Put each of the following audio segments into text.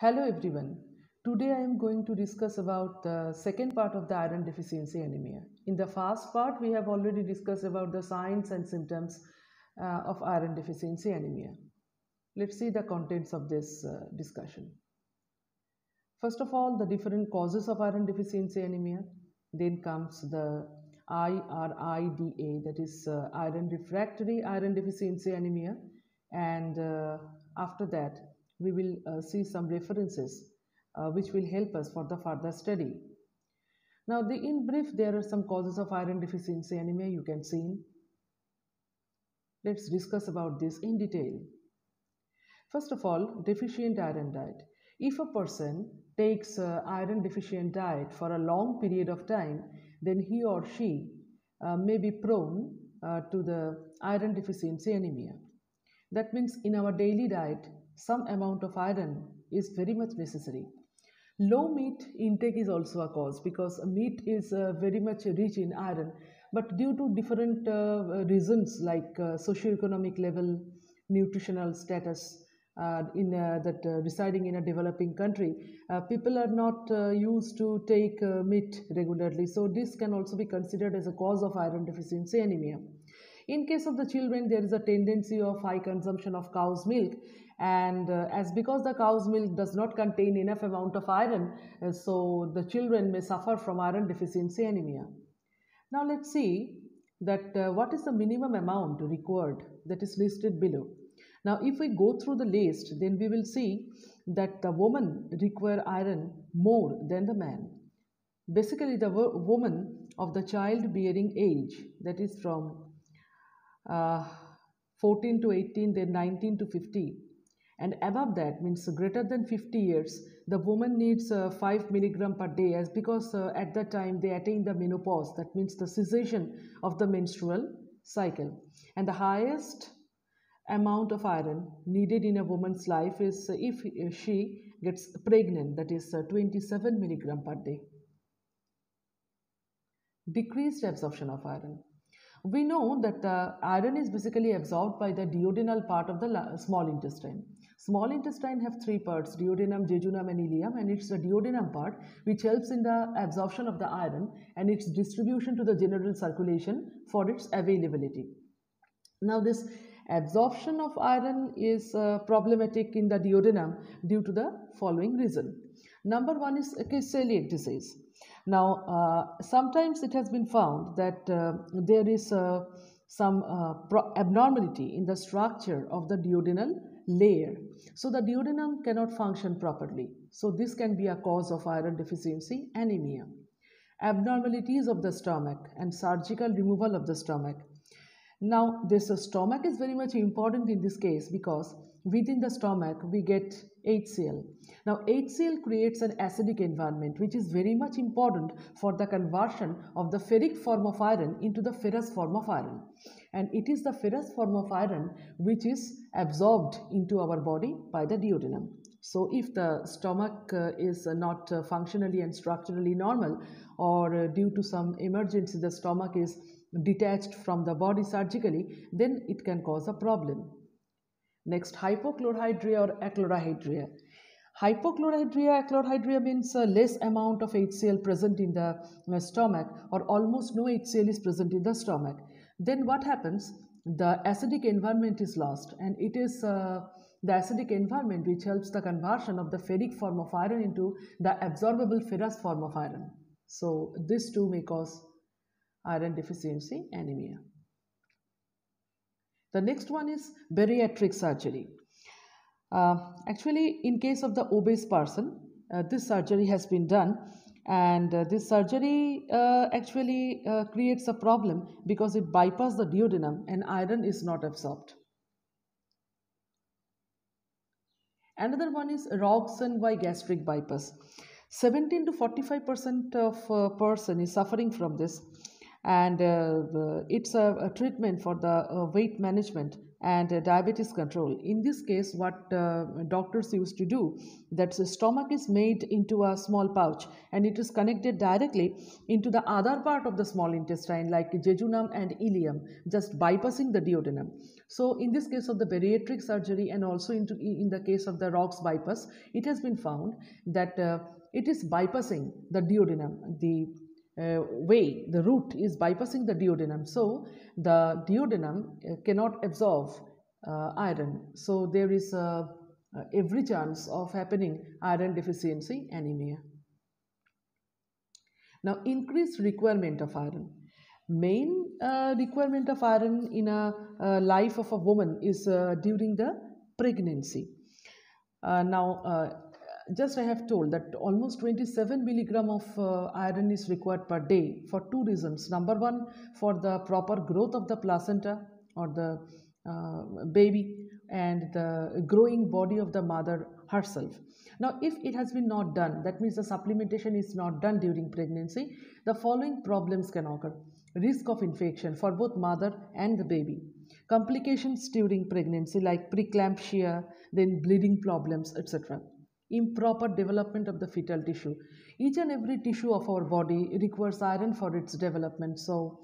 Hello everyone. Today I am going to discuss about the second part of the iron deficiency anemia. In the first part we have already discussed about the signs and symptoms uh, of iron deficiency anemia. Let's see the contents of this uh, discussion. First of all the different causes of iron deficiency anemia. Then comes the IRIDA that is uh, iron refractory iron deficiency anemia and uh, after that we will uh, see some references uh, which will help us for the further study. Now, the, in brief, there are some causes of iron deficiency anemia you can see. Let's discuss about this in detail. First of all, deficient iron diet. If a person takes uh, iron deficient diet for a long period of time, then he or she uh, may be prone uh, to the iron deficiency anemia. That means in our daily diet, some amount of iron is very much necessary. Low meat intake is also a cause because meat is uh, very much rich in iron, but due to different uh, reasons like uh, socioeconomic level, nutritional status, uh, in uh, that uh, residing in a developing country, people are not used to take meat regularly. So this can also be considered as a cause of iron deficiency anemia. In case of the children, there is a tendency of high consumption of cow's milk and uh, as because the cow's milk does not contain enough amount of iron, uh, so the children may suffer from iron deficiency anemia. Now let's see that uh, what is the minimum amount required that is listed below. Now if we go through the list, then we will see that the woman require iron more than the man. Basically the woman of the childbearing age that is from uh, 14 to 18 then 19 to 50 and above that means greater than 50 years the woman needs uh, 5 milligram per day as because uh, at that time they attain the menopause. That means the cessation of the menstrual cycle. And the highest amount of iron needed in a woman's life is if she gets pregnant that is uh, 27 milligram per day. Decreased absorption of iron we know that the iron is basically absorbed by the duodenal part of the small intestine. Small intestine have three parts, duodenum, jejunum and ileum and it's the duodenum part which helps in the absorption of the iron and its distribution to the general circulation for its availability. Now this absorption of iron is uh, problematic in the duodenum due to the following reason. Number one is celiac disease. Now, uh, sometimes it has been found that uh, there is uh, some abnormality in the structure of the duodenal layer. So, the duodenum cannot function properly. So, this can be a cause of iron deficiency anemia. Abnormalities of the stomach and surgical removal of the stomach. Now, this stomach is very much important in this case because within the stomach we get HCl. Now HCl creates an acidic environment which is very much important for the conversion of the ferric form of iron into the ferrous form of iron. And it is the ferrous form of iron which is absorbed into our body by the duodenum. So if the stomach uh, is not uh, functionally and structurally normal or uh, due to some emergency the stomach is detached from the body surgically, then it can cause a problem. Next, hypochlorhydria or achlorhydria. Hypochlorhydria, achlorhydria means a less amount of HCl present in the uh, stomach or almost no HCl is present in the stomach. Then what happens? The acidic environment is lost and it is uh, the acidic environment which helps the conversion of the ferric form of iron into the absorbable ferrous form of iron. So this too may cause iron deficiency anemia. The next one is bariatric surgery. Uh, actually, in case of the obese person, uh, this surgery has been done and uh, this surgery uh, actually uh, creates a problem because it bypasses the duodenum and iron is not absorbed. Another one is Roux-en-Y gastric bypass. 17 to 45% of uh, person is suffering from this and uh, it's a, a, treatment for the uh, weight management and uh, diabetes control. In this case, what uh, doctors used to do, that the stomach is made into a small pouch and it is connected directly into the other part of the small intestine like jejunum and ileum, just bypassing the duodenum. So in this case of the bariatric surgery and also into, in the case of the Roux bypass, it has been found that uh, it is bypassing the duodenum, the uh, way, the route is bypassing the duodenum. So the duodenum uh, cannot absorb uh, iron. So there is uh, every chance of happening iron deficiency anemia. Now increased requirement of iron. Main uh, requirement of iron in a life of a woman is during the pregnancy. now just I have told that almost 27 milligram of uh, iron is required per day for two reasons. Number one, for the proper growth of the placenta or the uh, baby and the growing body of the mother herself. Now, if it has been not done, that means the supplementation is not done during pregnancy, the following problems can occur. Risk of infection for both mother and the baby. Complications during pregnancy like preeclampsia, then bleeding problems, etc improper development of the fetal tissue. Each and every tissue of our body requires iron for its development. So,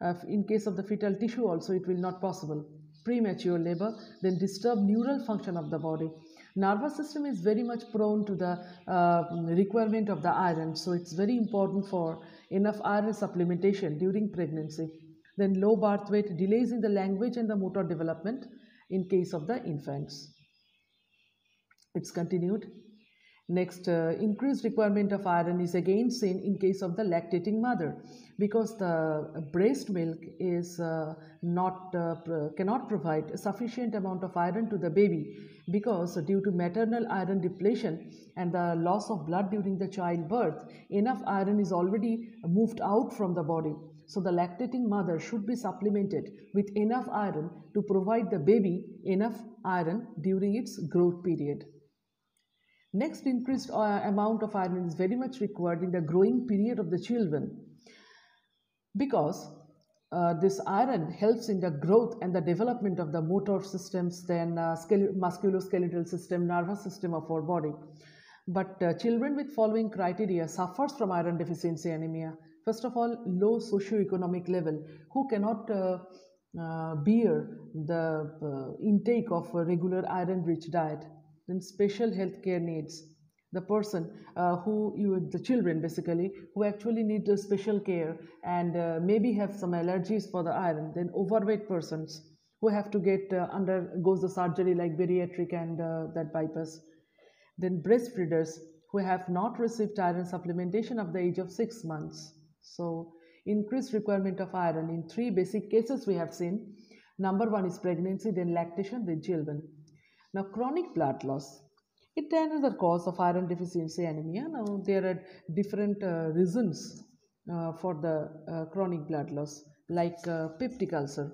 uh, in case of the fetal tissue also it will not possible. Premature labor, then disturb neural function of the body. Nervous system is very much prone to the uh, requirement of the iron. So, it's very important for enough iron supplementation during pregnancy. Then low birth weight, delays in the language and the motor development in case of the infants. It's continued. Next, uh, increased requirement of iron is again seen in case of the lactating mother because the breast milk is uh, not uh, cannot provide a sufficient amount of iron to the baby because due to maternal iron depletion and the loss of blood during the childbirth, enough iron is already moved out from the body. So the lactating mother should be supplemented with enough iron to provide the baby enough iron during its growth period. Next, increased uh, amount of iron is very much required in the growing period of the children because uh, this iron helps in the growth and the development of the motor systems, then uh, musculoskeletal system, nervous system of our body. But uh, children with following criteria suffers from iron deficiency anemia. First of all, low socioeconomic level, who cannot uh, uh, bear the intake of a regular iron-rich diet then special healthcare needs. The person uh, who you the children basically who actually need the special care and uh, maybe have some allergies for the iron then overweight persons who have to get uh, undergoes the surgery like bariatric and uh, that bypass. Then breastfeeders who have not received iron supplementation of the age of 6 months. So increased requirement of iron. In three basic cases we have seen number one is pregnancy then lactation then children now, chronic blood loss. It another cause of iron deficiency anemia. Now, there are different uh, reasons uh, for the uh, chronic blood loss, like uh, peptic ulcer.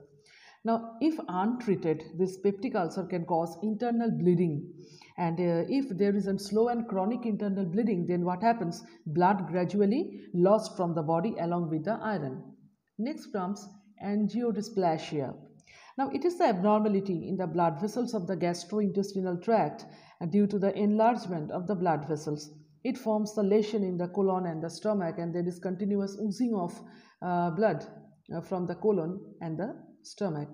Now, if untreated, this peptic ulcer can cause internal bleeding. And uh, if there is a slow and chronic internal bleeding, then what happens? Blood gradually lost from the body along with the iron. Next comes angiodysplasia. Now, it is the abnormality in the blood vessels of the gastrointestinal tract due to the enlargement of the blood vessels. It forms the lesion in the colon and the stomach and there is continuous oozing of uh, blood uh, from the colon and the stomach.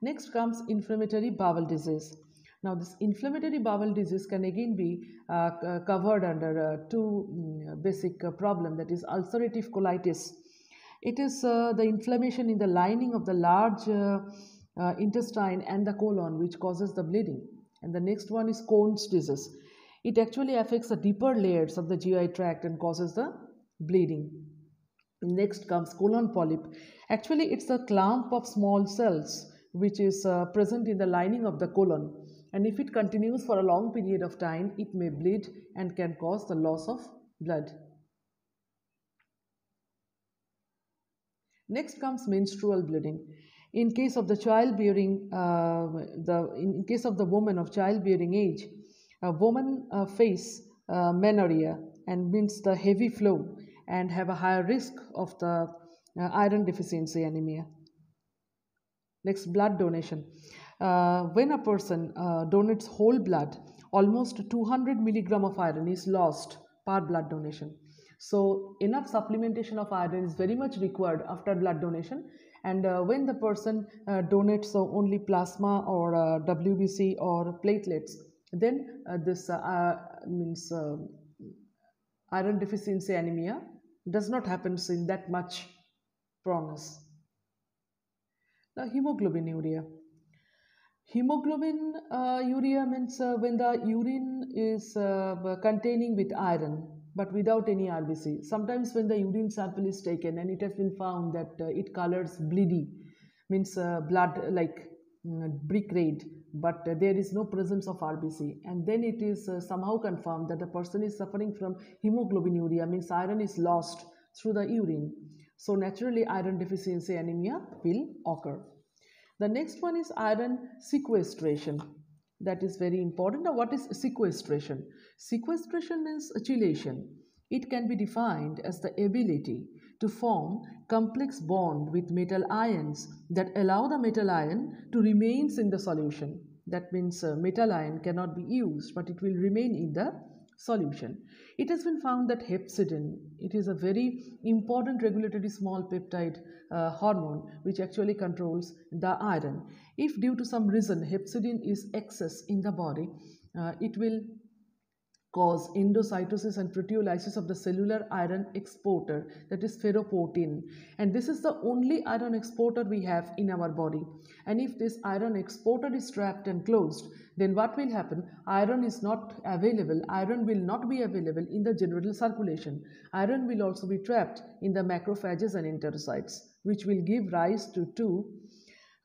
Next comes inflammatory bowel disease. Now, this inflammatory bowel disease can again be uh, covered under uh, two um, basic uh, that is ulcerative colitis. It is uh, the inflammation in the lining of the large uh, intestine and the colon which causes the bleeding. And the next one is Crohn's disease. It actually affects the deeper layers of the GI tract and causes the bleeding. Next comes colon polyp. Actually it's a clump of small cells which is uh, present in the lining of the colon. And if it continues for a long period of time it may bleed and can cause the loss of blood. Next comes menstrual bleeding in case of the childbearing, uh, the in case of the woman of childbearing age, a woman uh, face uh, menorrhea and means the heavy flow and have a higher risk of the iron deficiency anemia. Next, blood donation. Uh, when a person uh, donates whole blood, almost 200 milligram of iron is lost per blood donation. So enough supplementation of iron is very much required after blood donation. And uh, when the person uh, donates so only plasma or uh, WBC or platelets, then uh, this means iron deficiency anemia does not happen in that much proneness. Now hemoglobinuria. Hemoglobin uh, urea means uh, when the urine is uh, containing with iron but without any RBC. Sometimes when the urine sample is taken and it has been found that uh, it colors bleedy, means uh, blood like mm, brick red, but uh, there is no presence of RBC and then it is somehow confirmed that the person is suffering from hemoglobinuria means iron is lost through the urine. So naturally iron deficiency anemia will occur. The next one is iron sequestration. That is very important. Now what is sequestration? Sequestration means chelation. It can be defined as the ability to form complex bond with metal ions that allow the metal ion to remain in the solution. That means uh, metal ion cannot be used but it will remain in the solution. It has been found that hepcidin, it is a very important regulatory small peptide uh, hormone which actually controls the iron. If due to some reason hepcidin is excess in the body, uh, it will cause endocytosis and proteolysis of the cellular iron exporter that is ferroportin and this is the only iron exporter we have in our body. And if this iron exporter is trapped and closed then what will happen? Iron is not available. Iron will not be available in the general circulation. Iron will also be trapped in the macrophages and enterocytes which will give rise to two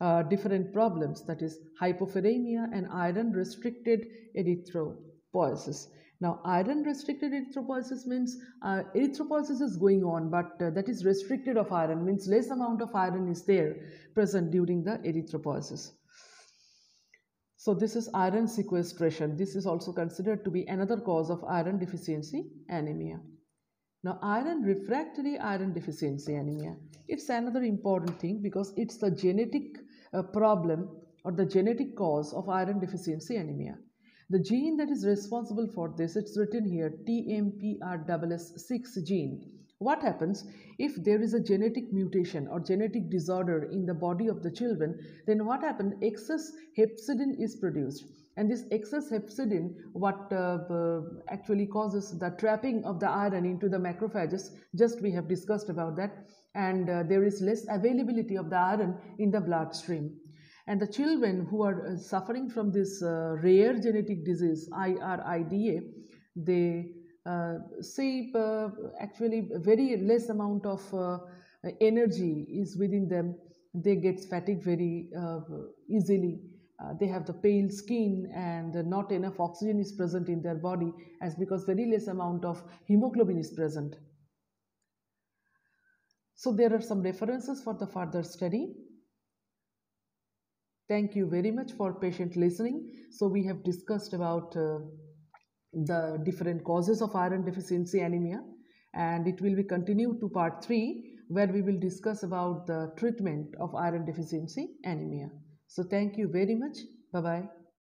uh, different problems that is hypoferremia and iron restricted erythropoiesis now, iron restricted erythropoiesis means uh, erythropoiesis is going on, but uh, that is restricted of iron, means less amount of iron is there present during the erythropoiesis. So this is iron sequestration. This is also considered to be another cause of iron deficiency anemia. Now iron refractory iron deficiency anemia. It's another important thing because it's the genetic uh, problem or the genetic cause of iron deficiency anemia. The gene that is responsible for this, it's written here TMPRSS6 gene. What happens if there is a genetic mutation or genetic disorder in the body of the children, then what happens? Excess hepcidin is produced. And this excess hepcidin, what uh, uh, actually causes the trapping of the iron into the macrophages, just we have discussed about that, and uh, there is less availability of the iron in the bloodstream. And the children who are uh, suffering from this uh, rare genetic disease, IRIDA, they uh, say uh, actually very less amount of uh, energy is within them. They get fatigued very uh, easily. they have the pale skin and not enough oxygen is present in their body as because very less amount of hemoglobin is present. So there are some references for the further study. Thank you very much for patient listening. So we have discussed about uh, the different causes of iron deficiency anemia and it will be continued to part 3 where we will discuss about the treatment of iron deficiency anemia. So thank you very much. Bye-bye.